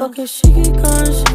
Okay, she keep going, she